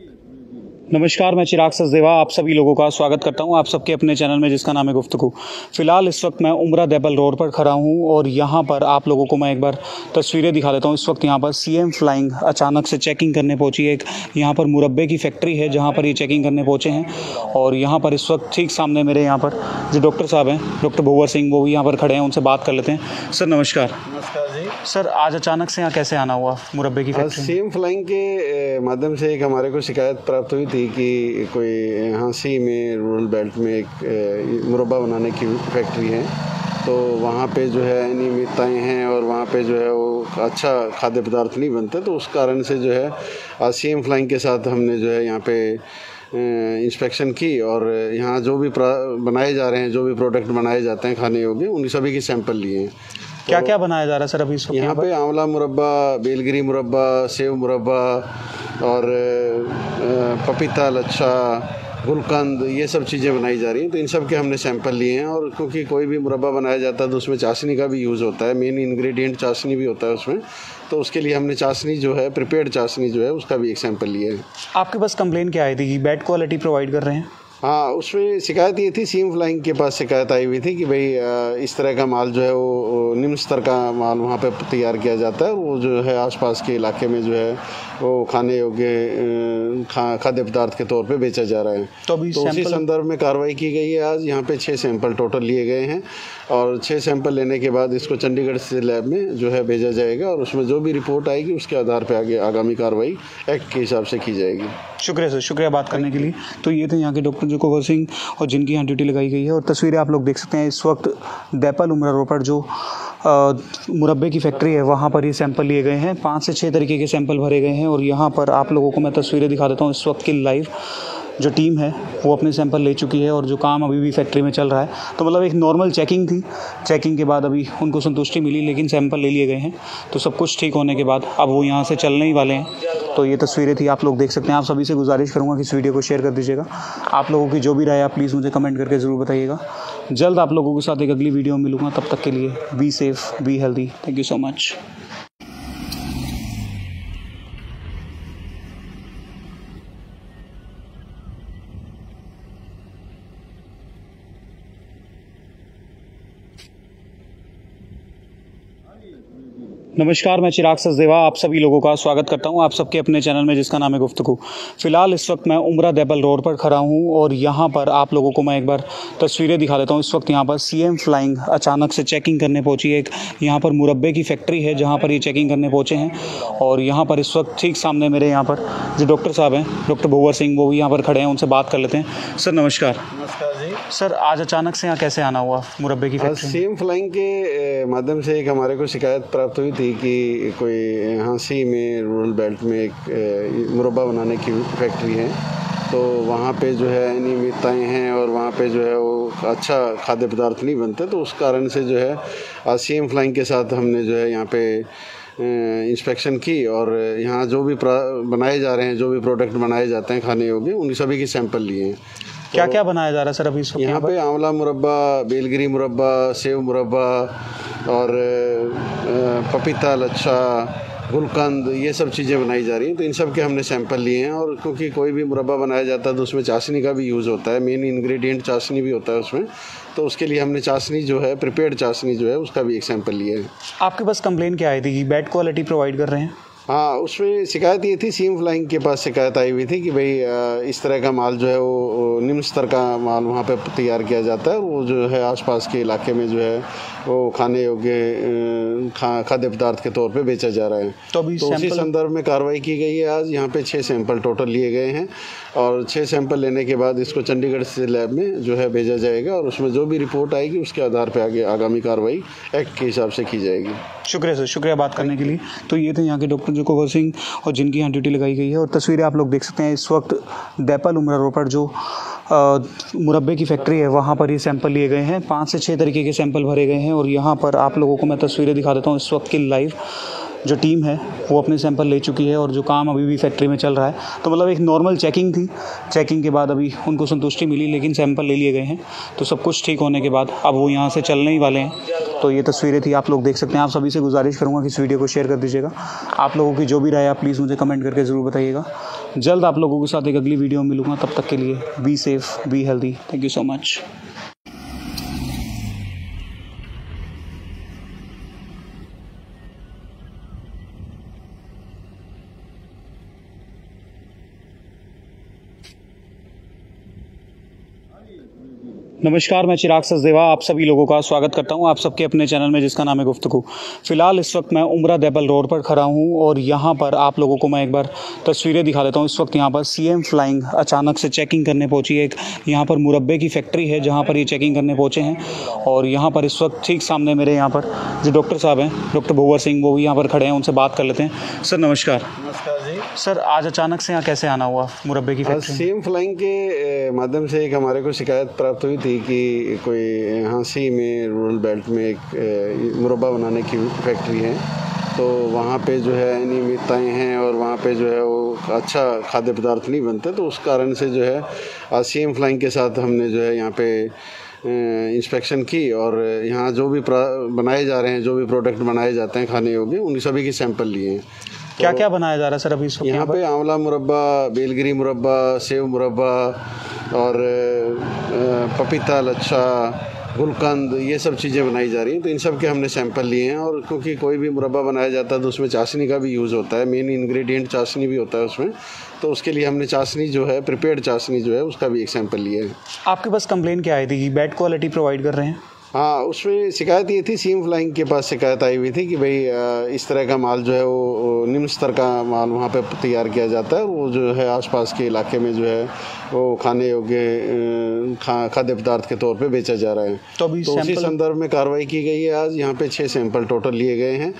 Thank you. नमस्कार मैं चिराग सचदेवा आप सभी लोगों का स्वागत करता हूँ। आप सबके अपने चैनल में जिसका नाम है गुफ्तगू। फ़िलहाल इस वक्त मैं उमरा देबल रोड पर खड़ा हूँ और यहाँ पर आप लोगों को मैं एक बार तस्वीरें दिखा देता हूँ। इस वक्त यहाँ पर सीएम फ्लाइंग अचानक से चेकिंग करने पहुँची है एक यहाँ पर मुरब्बे की फैक्ट्री है जहाँ पर ये चेकिंग करने पहुँचे हैं। और यहाँ पर इस वक्त ठीक सामने मेरे यहाँ पर जो डॉक्टर साहब हैं डॉक्टर भोवर सिंह वो भी यहाँ पर खड़े हैं उनसे बात कर लेते हैं। सर नमस्कार। नमस्कार जी। सर आज अचानक से यहाँ कैसे आना हुआ मुरब्बे की फैक्ट्री? सीएम फ्लाइंग के माध्यम से एक हमारे को शिकायत प्राप्त हुई थी। कि कोई हाँसी में, रूरल बेल्ट में एक मुरबा बनाने की फैक्ट्री है। तो वहाँ पे जो है अनियमितताएँ हैं और वहाँ पे जो है वो अच्छा खाद्य पदार्थ नहीं बनते। तो उस कारण से जो है आज सीएम फ्लाइंग के साथ हमने जो है यहाँ पे इंस्पेक्शन की और यहाँ जो भी बनाए जा रहे हैं, जो भी प्रोडक्ट बनाए जाते हैं खाने योग्य उन सभी के सैंपल लिए हैं। क्या क्या बनाया जा रहा है सर अभी इस वक्त यहाँ पे आंवला मुरब्बा बेलगिरी मुरब्बा सेव मुरब्बा और पपीता लच्छा गुलकंद ये सब चीज़ें बनाई जा रही हैं। तो इन सब के हमने सैंपल लिए हैं और क्योंकि कोई भी मुरब्बा बनाया जाता है तो उसमें चाशनी का भी यूज़ होता है। मेन इंग्रेडिएंट चाशनी भी होता है उसमें। तो उसके लिए हमने चाशनी जो है प्रिपेयर्ड चाशनी जो है उसका भी एक सैंपल लिया है। आपके पास कंप्लेन क्या आई थी बैड क्वालिटी प्रोवाइड कर रहे हैं? हाँ उसमें शिकायत ये थी सीम फ्लाइंग के पास शिकायत आई हुई थी कि भाई इस तरह का माल जो है वो निम्न स्तर का माल वहाँ पे तैयार किया जाता है। वो जो है आसपास के इलाके में जो है वो खाने योग्य खा खाद्य पदार्थ के तौर पे बेचा जा रहा है। तो अभी तो उसी संदर्भ में कार्रवाई की गई है आज। यहाँ पे छः सैंपल टोटल लिए गए हैं और छः सैंपल लेने के बाद इसको चंडीगढ़ से लैब में जो है भेजा जाएगा और उसमें जो भी रिपोर्ट आएगी उसके आधार पर आगे आगामी कार्रवाई एक्ट के हिसाब से की जाएगी। शुक्रिया सर शुक्रिया बात करने के लिए। तो ये थे यहाँ के डॉक्टर जोकोवर सिंह और जिनकी यहाँ ड्यूटी लगाई गई है। और तस्वीरें आप लोग देख सकते हैं। इस वक्त दैपल उमरा रोड पर जो मुरबे मुरब्बे की फैक्ट्री है, वहाँ पर ये सैंपल लिए गए हैं। पाँच से छः तरीके के सैंपल भरे गए हैं और यहाँ पर आप लोगों को मैं तस्वीरें दिखा देता हूँ इस वक्त की लाइव। जो टीम है, वो अपने सैंपल ले चुकी है और जो काम अभी भी फैक्ट्री में चल रहा है तो मतलब एक नॉर्मल चेकिंग थी। चेकिंग के बाद अभी उनको संतुष्टि मिली, लेकिन सैंपल ले लिए गए हैं। तो सब कुछ ठीक होने के बाद अब वो यहाँ से चलने ही वाले हैं। तो ये तस्वीरें थी, आप लोग देख सकते हैं। आप सभी से गुजारिश करूँगा कि इस वीडियो को शेयर कर दीजिएगा। आप लोगों की जो भी राय आप प्लीज़ मुझे कमेंट करके ज़रूर बताइएगा। जल्द आप लोगों के साथ एक अगली वीडियो में मिलूँगा। तब तक के लिए be safe be healthy thank you so much नमस्कार, मैं चिराग सचदेवा, आप सभी लोगों का स्वागत करता हूँ आप सबके अपने चैनल में, जिसका नाम है गुफ्तगू। फ़िलहाल इस वक्त मैं उमरा देबल रोड पर खड़ा हूँ और यहाँ पर आप लोगों को मैं एक बार तस्वीरें दिखा देता हूँ। इस वक्त यहाँ पर सीएम फ्लाइंग अचानक से चेकिंग करने पहुँची एक यहाँ पर मुरब्बे की फैक्ट्री है, जहाँ पर ये चेकिंग करने पहुँचे हैं। और यहाँ पर इस वक्त ठीक सामने मेरे यहाँ पर जो डॉक्टर साहब हैं डॉक्टर भूवर सिंह, वो भी यहाँ पर खड़े हैं, उनसे बात कर लेते हैं। सर, नमस्कार। नमस्कार जी। सर आज अचानक से यहाँ कैसे आना हुआ? मुरब्बे की आज फैक्ट्री में? फ्लाइंग के माध्यम से एक हमारे को शिकायत प्राप्त हुई थी कि कोई हाँसी में रूरल बेल्ट में एक ए, मुरब्बा बनाने की फैक्ट्री है। तो वहाँ पे जो है अनियमितताएँ हैं और वहाँ पे जो है वो अच्छा खाद्य पदार्थ नहीं बनते। तो उस कारण से जो है आज सीएम फ्लाइंग के साथ हमने जो है यहाँ पे इंस्पेक्शन की और यहाँ जो भी बनाए जा रहे हैं जो भी प्रोडक्ट बनाए जाते हैं खाने योग्य उन सभी के सैंपल लिए हैं। क्या क्या बनाया जा रहा है सर अभी यहाँ पे आंवला मुरब्बा बेलगिरी मुरब्बा सेव मुरब्बा और पपीता लच्छा गुलकंद ये सब चीज़ें बनाई जा रही हैं। तो इन सब के हमने सैंपल लिए हैं और क्योंकि कोई भी मुरब्बा बनाया जाता है तो उसमें चाशनी का भी यूज़ होता है मेन इंग्रेडिएंट चाशनी भी होता है उसमें। तो उसके लिए हमने चाशनी जो है प्रिपेयर्ड चाशनी जो है उसका भी एक सैंपल लिया है। आपके पास कंप्लेन क्या आई थी? कि बैड क्वालिटी प्रोवाइड कर रहे हैं? हाँ उसमें शिकायत ये थी सीम फ्लाइंग के पास शिकायत आई हुई थी कि भाई इस तरह का माल जो है वो निम्न स्तर का माल वहाँ पे तैयार किया जाता है वो जो है आसपास के इलाके में जो है वो खाने योग्य खा खाद्य पदार्थ के तौर पे बेचा जा रहा है। तो अभी तो उसी संदर्भ में कार्रवाई की गई है आज। यहाँ पे छः सैंपल टोटल लिए गए हैं और छः सैंपल लेने के बाद इसको चंडीगढ़ से लैब में जो है भेजा जाएगा और उसमें जो भी रिपोर्ट आएगी उसके आधार पर आगे आगामी कार्रवाई एक्ट के हिसाब से की जाएगी। शुक्रिया सर, शुक्रिया बात करने के लिए। तो ये थे यहाँ के डॉक्टर जो जोकोवर सिंह और जिनकी यहाँ ड्यूटी लगाई गई है। और तस्वीरें आप लोग देख सकते हैं इस वक्त दैपल उमरा रोड पर जो मुरब्बे की फैक्ट्री है, वहाँ पर ये सैंपल लिए गए हैं। पाँच से छः तरीके के सैंपल भरे गए हैं और यहाँ पर आप लोगों को मैं तस्वीरें दिखा देता हूँ। इस वक्त की लाइव जो टीम है, वो अपने सैंपल ले चुकी है और जो काम अभी भी फैक्ट्री में चल रहा है। तो मतलब एक नॉर्मल चेकिंग थी। चेकिंग के बाद अभी उनको संतुष्टि मिली, लेकिन सैंपल ले लिए गए हैं। तो सब कुछ ठीक होने के बाद अब वो यहाँ से चलने ही वाले हैं। तो ये तस्वीरें थी, आप लोग देख सकते हैं। आप सभी से गुजारिश करूँगा कि इस वीडियो को शेयर कर दीजिएगा। आप लोगों की जो भी राय आप प्लीज़ मुझे कमेंट करके ज़रूर बताइएगा। जल्द आप लोगों के साथ एक अगली वीडियो में मिलूँगा। तब तक के लिए be safe be healthy thank you so much नमस्कार मैं चिराग सचदेवा आप सभी लोगों का स्वागत करता हूँ। आप सबके अपने चैनल में जिसका नाम है गुफ्तगू। फ़िलहाल इस वक्त मैं उमरा देबल रोड पर खड़ा हूँ और यहाँ पर आप लोगों को मैं एक बार तस्वीरें दिखा देता हूँ। इस वक्त यहाँ पर सीएम फ्लाइंग अचानक से चेकिंग करने पहुँची है एक यहाँ पर मुरब्बे की फैक्ट्री है जहाँ पर ये चेकिंग करने पहुँचे हैं। और यहाँ पर इस वक्त ठीक सामने मेरे यहाँ पर जो डॉक्टर साहब हैं डॉक्टर भूवर सिंह वो भी यहाँ पर खड़े हैं उनसे बात कर लेते हैं। सर नमस्कार। नमस्कार जी। सर आज अचानक से यहाँ कैसे आना हुआ मुरब्बे की फैक्ट्री? सीएम फ्लाइंग के माध्यम से एक हमारे को शिकायत प्राप्त हुई थी। कि कोई हाँसी में, रूरल बेल्ट में एक मुरबा बनाने की फैक्ट्री है। तो वहाँ पे जो है अनियमितताएँ हैं और वहाँ पे जो है वो अच्छा खाद्य पदार्थ नहीं बनते। तो उस कारण से जो है आज सी एम फ्लाइंग के साथ हमने जो है यहाँ पे इंस्पेक्शन की और यहाँ जो भी बनाए जा रहे हैं, जो भी प्रोडक्ट बनाए जाते हैं खाने योग्य उन सभी के सैंपल लिए हैं। क्या क्या बनाया जा रहा है सर अभी इस वक्त यहाँ पे आंवला मुरब्बा बेलगिरी मुरब्बा सेव मुरब्बा और पपीता लच्छा गुलकंद ये सब चीज़ें बनाई जा रही हैं। तो इन सब के हमने सैंपल लिए हैं और क्योंकि कोई भी मुरब्बा बनाया जाता है तो उसमें चाशनी का भी यूज़ होता है। मेन इंग्रेडिएंट चाशनी भी होता है उसमें। तो उसके लिए हमने चाशनी जो है प्रिपेयर्ड चाशनी जो है उसका भी एक सैंपल लिया है। आपके पास कंप्लेन क्या आई थी कि बैड क्वालिटी प्रोवाइड कर रहे हैं? हाँ उसमें शिकायत ये थी सीम फ्लाइंग के पास शिकायत आई हुई थी कि भाई इस तरह का माल जो है वो निम्न स्तर का माल वहाँ पे तैयार किया जाता है वो जो है आसपास के इलाके में जो है वो खाने योग्य खा खाद्य पदार्थ के तौर पे बेचा जा रहा है। तो अभी तो उसी संदर्भ में कार्रवाई की गई है आज। यहाँ पे छः सैंपल टोटल लिए गए हैं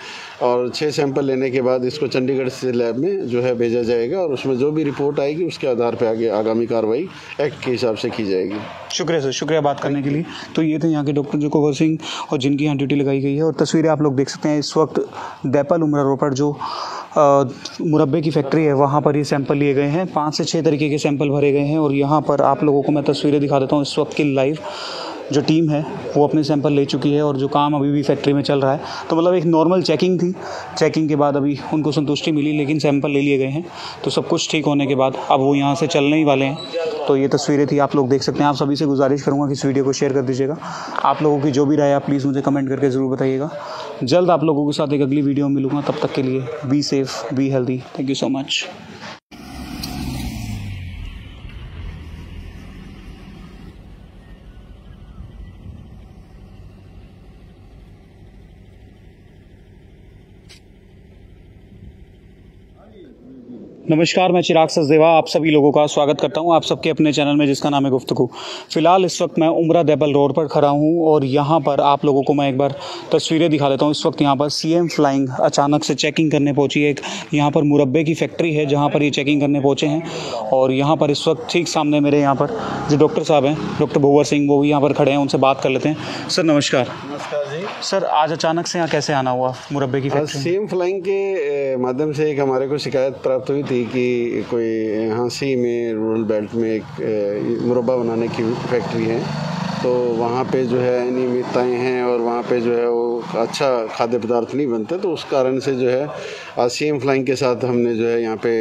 और छः सैंपल लेने के बाद इसको चंडीगढ़ से लैब में जो है भेजा जाएगा और उसमें जो भी रिपोर्ट आएगी उसके आधार पर आगे आगामी कार्रवाई एक्ट के हिसाब से की जाएगी। शुक्रिया सर शुक्रिया बात करने के लिए। तो ये थे यहाँ के डॉक्टर जो कुंवर सिंह और जिनकी यहाँ ड्यूटी लगाई गई है। और तस्वीरें आप लोग देख सकते हैं। इस वक्त दैपल उमरा रोड पर जो मुरब्बे की फैक्ट्री है, वहाँ पर ये सैंपल लिए गए हैं। पाँच से छः तरीके के सैंपल भरे गए हैं और यहाँ पर आप लोगों को मैं तस्वीरें दिखा देता हूँ इस वक्त की लाइव। जो टीम है, वो अपने सैंपल ले चुकी है और जो काम अभी भी फैक्ट्री में चल रहा है तो मतलब एक नॉर्मल चेकिंग थी। चेकिंग के बाद अभी उनको संतुष्टि मिली, लेकिन सैंपल ले लिए गए हैं। तो सब कुछ ठीक होने के बाद अब वो यहाँ से चलने ही वाले हैं। तो ये तस्वीरें थी, आप लोग देख सकते हैं। आप सभी से गुजारिश करूँगा कि इस वीडियो को शेयर कर दीजिएगा। आप लोगों की जो भी राय है प्लीज़ मुझे कमेंट करके ज़रूर बताइएगा। जल्द आप लोगों के साथ एक अगली वीडियो में मिलूँगा। तब तक के लिए be safe be healthy thank you so much नमस्कार, मैं चिराग सचदेवा, आप सभी लोगों का स्वागत करता हूँ आप सबके अपने चैनल में, जिसका नाम है गुफ्तगू। फ़िलहाल इस वक्त मैं उमरा देबल रोड पर खड़ा हूँ और यहाँ पर आप लोगों को मैं एक बार तस्वीरें दिखा देता हूँ। इस वक्त यहाँ पर सीएम फ्लाइंग अचानक से चेकिंग करने पहुँची एक, यहाँ पर मुरब्बे की फैक्ट्री है जहाँ पर ये चेकिंग करने पहुँचे हैं और यहाँ पर इस वक्त ठीक सामने मेरे यहाँ पर जो डॉक्टर साहब हैं डॉक्टर भूवर सिंह, वो भी यहाँ पर खड़े हैं, उनसे बात कर लेते हैं। सर, नमस्कार। नमस्कार सर आज अचानक से यहाँ कैसे आना हुआ मुरब्बे की फैक्ट्री में? फ्लाइंग के माध्यम से एक हमारे को शिकायत प्राप्त हुई थी कि कोई हाँसी में रूरल बेल्ट में एक अ, मुरब्बा बनाने की फैक्ट्री है तो वहाँ पे जो है अनियमितताएँ हैं और वहाँ पे जो है वो अच्छा खाद्य पदार्थ नहीं बनते तो उस कारण से जो है आज सीएम फ्लाइंग के साथ हमने जो है यहाँ पे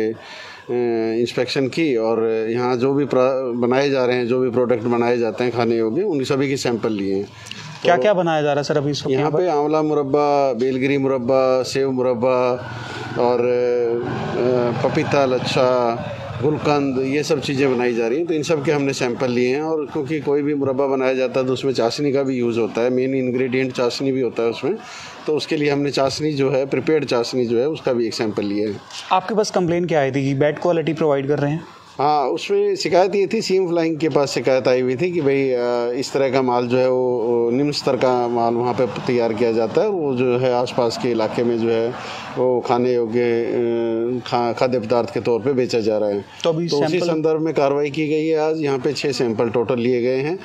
इंस्पेक्शन की और यहाँ जो भी बनाए जा रहे हैं जो भी प्रोडक्ट बनाए जाते हैं खाने योग्य उन सभी के सैंपल लिए हैं। क्या क्या बनाया जा रहा है सर अभी यहाँ पे आंवला मुरब्बा बेलगिरी मुरब्बा सेव मुरब्बा और पपीता लच्छा गुलकंद, ये सब चीज़ें बनाई जा रही हैं तो इन सब के हमने सैंपल लिए हैं और क्योंकि कोई भी मुरबा बनाया जाता है तो उसमें चाशनी का भी यूज़ होता है, मेन इंग्रेडिएंट चाशनी भी होता है उसमें तो उसके लिए हमने चाशनी जो है प्रिपेयर्ड चाशनी जो है, उसका भी एक सैंपल लिया है। आपके पास कंप्लेन क्या आई थी बैड क्वालिटी प्रोवाइड कर रहे हैं? हाँ उसमें शिकायत ये थी सीम फ्लाइंग के पास शिकायत आई हुई थी कि भाई इस तरह का माल जो है वो निम्न स्तर का माल वहाँ पे तैयार किया जाता है। और वो जो है आसपास के इलाके में जो है वो खाने योग्य खा खाद्य पदार्थ के तौर पे बेचा जा रहा है। तो अभी तो उसी संदर्भ में कार्रवाई की गई है आज। यहाँ पे छः सैंपल टोटल लिए गए हैं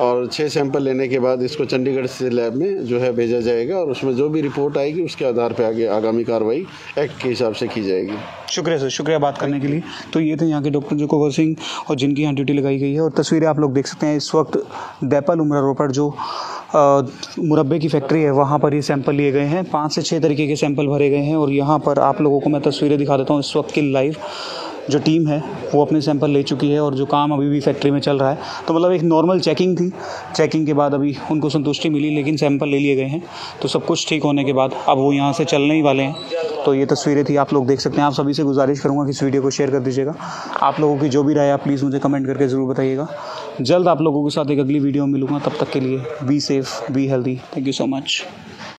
और छः सैंपल लेने के बाद इसको चंडीगढ़ से लैब में जो है भेजा जाएगा और उसमें जो भी रिपोर्ट आएगी उसके आधार पर आगे आगामी कार्रवाई एक्ट के हिसाब से की जाएगी। शुक्रिया सर शुक्रिया बात करने के लिए। तो ये थे यहाँ के डॉक्टर कुंवर सिंह और जिनकी यहाँ ड्यूटी लगाई गई है। और तस्वीरें आप लोग देख सकते हैं इस वक्त देपल उमरा रोड पर जो मुरब्बे की फैक्ट्री है, वहाँ पर ये सैंपल लिए गए हैं। पाँच से छः तरीके के सैंपल भरे गए हैं और यहाँ पर आप लोगों को मैं तस्वीरें दिखा देता हूँ। इस वक्त की लाइव जो टीम है, वो अपने सैंपल ले चुकी है और जो काम अभी भी फैक्ट्री में चल रहा है। तो मतलब एक नॉर्मल चेकिंग थी। चेकिंग के बाद अभी उनको संतुष्टि मिली, लेकिन सैंपल ले लिए गए हैं। तो सब कुछ ठीक होने के बाद अब वो यहाँ से चलने ही वाले हैं। तो ये तस्वीरें थी, आप लोग देख सकते हैं। आप सभी से गुजारिश करूँगा कि इस वीडियो को शेयर कर दीजिएगा। आप लोगों की जो भी राय है प्लीज़ मुझे कमेंट करके ज़रूर बताइएगा। जल्द आप लोगों के साथ एक अगली वीडियो में मिलूँगा। तब तक के लिए be safe be healthy thank you so much